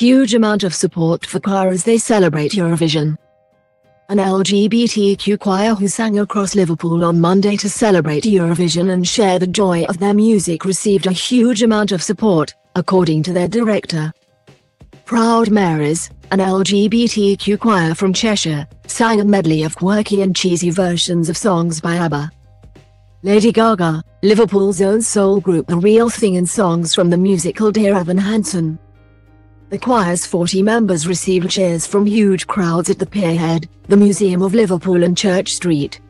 huge amount of support for choir as they celebrate Eurovision. An LGBTQ choir who sang across Liverpool on Monday to celebrate Eurovision and share the joy of their music received a huge amount of support, according to their director. Proud Marys, an LGBTQ choir from Cheshire, sang a medley of quirky and cheesy versions of songs by ABBA. Lady Gaga, Liverpool's own soul group The Real Thing and songs from the musical Dear Evan Hansen. The choir's 40 members received cheers from huge crowds at the Pierhead, the Museum of Liverpool and Church Street.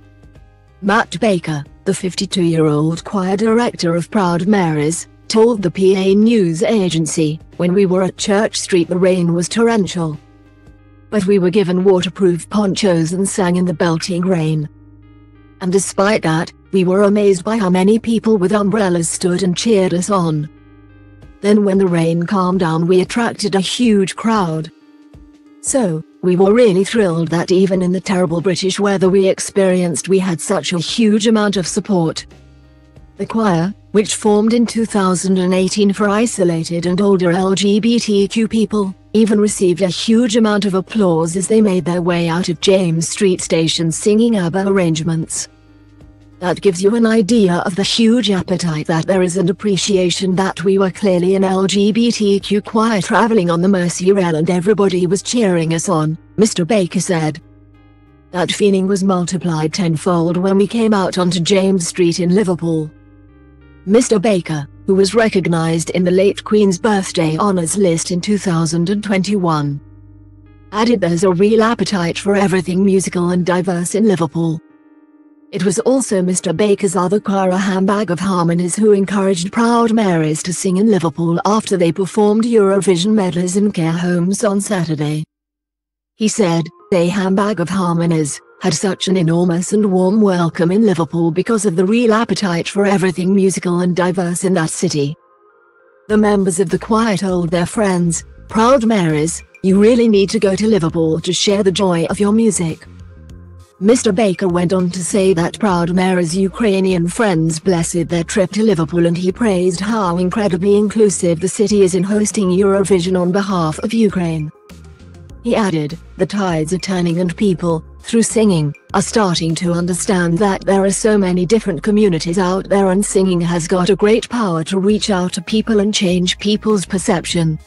Matt Baker, the 52-year-old choir director of Proud Marys, told the PA news agency, when we were at Church Street the rain was torrential. But we were given waterproof ponchos and sang in the belting rain. And despite that, we were amazed by how many people with umbrellas stood and cheered us on. Then when the rain calmed down we attracted a huge crowd. So, we were really thrilled that even in the terrible British weather we experienced we had such a huge amount of support. The choir, which formed in 2018 for isolated and older LGBTQ people, even received a huge amount of applause as they made their way out of James Street Station singing ABBA arrangements. That gives you an idea of the huge appetite that there is and appreciation that we were clearly an LGBTQ choir traveling on the Merseyrail and everybody was cheering us on, Mr. Baker said. That feeling was multiplied tenfold when we came out onto James Street in Liverpool. Mr. Baker, who was recognized in the late Queen's birthday honours list in 2021, added there's a real appetite for everything musical and diverse in Liverpool. It was also Mr. Baker's other choir Handbag of Harmonies who encouraged Proud Marys to sing in Liverpool after they performed Eurovision medleys in care homes on Saturday. He said, they Handbag of Harmonies, had such an enormous and warm welcome in Liverpool because of the real appetite for everything musical and diverse in that city. The members of the choir told their friends, Proud Marys, you really need to go to Liverpool to share the joy of your music. Mr. Baker went on to say that Proud Mary's Ukrainian friends blessed their trip to Liverpool and he praised how incredibly inclusive the city is in hosting Eurovision on behalf of Ukraine. He added, the tides are turning and people, through singing, are starting to understand that there are so many different communities out there and singing has got a great power to reach out to people and change people's perception.